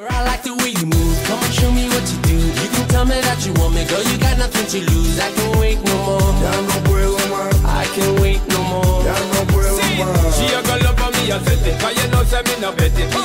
Girl, I like the way you move. Come on, show me what you do. You can tell me that you want me, girl. You got nothing to lose. I can wait no more. Ya no puedo más, I can wait no more. ya no puedo See, más. she a go love for me I said it, cause you know say me no bet it. Me